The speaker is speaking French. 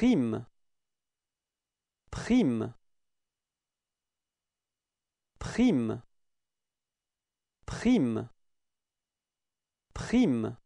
prime. Prime. Prime. Prime. Prime.